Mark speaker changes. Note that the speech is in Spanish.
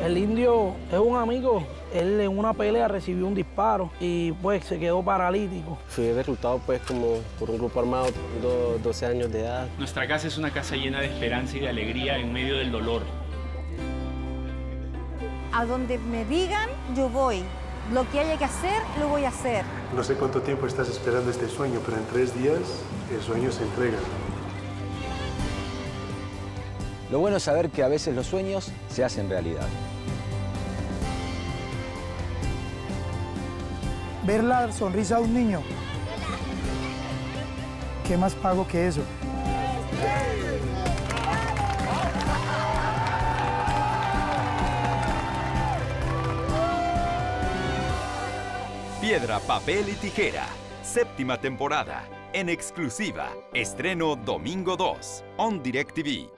Speaker 1: El indio es un amigo. Él en una pelea recibió un disparo y pues se quedó paralítico.
Speaker 2: Fui reclutado pues como por un grupo armado, de 12 años de edad.
Speaker 3: Nuestra casa es una casa llena de esperanza y de alegría en medio del dolor.
Speaker 4: A donde me digan, yo voy. Lo que haya que hacer, lo voy a hacer.
Speaker 5: No sé cuánto tiempo estás esperando este sueño, pero en tres días el sueño se entrega.
Speaker 6: Lo bueno es saber que a veces los sueños se hacen realidad.
Speaker 7: Ver la sonrisa de un niño. ¿Qué más pago que eso?
Speaker 8: Piedra, papel y tijera. Séptima temporada. En exclusiva. Estreno domingo 2. On DirecTV.